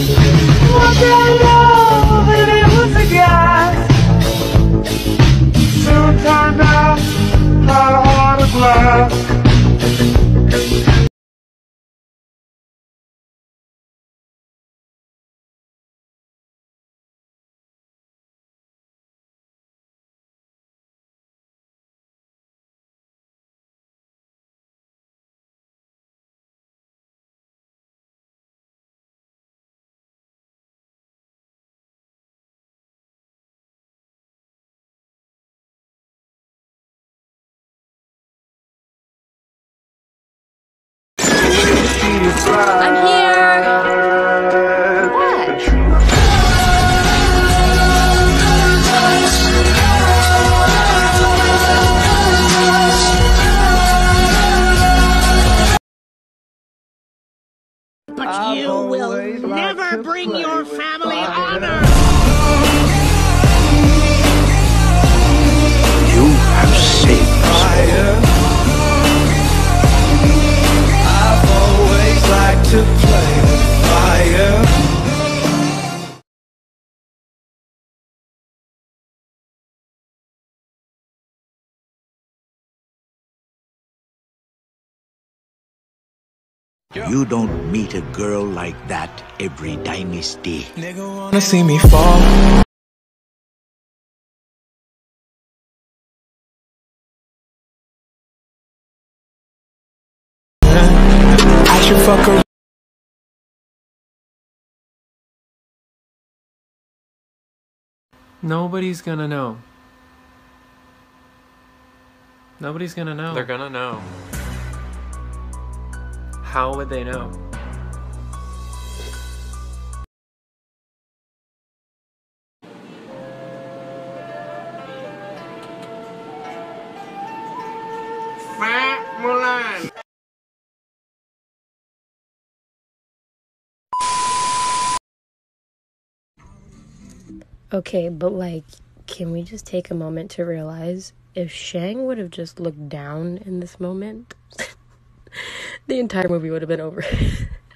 What I'm here. What? But you will never bring your family honor. You don't meet a girl like that every dynasty. Nigga wanna see me fall. I should fuck her. Nobody's gonna know. Nobody's gonna know. They're gonna know. How would they know? Fat Mulan. Okay, but like, can we just take a moment to realize if Shang would have just looked down in this moment, the entire movie would have been over.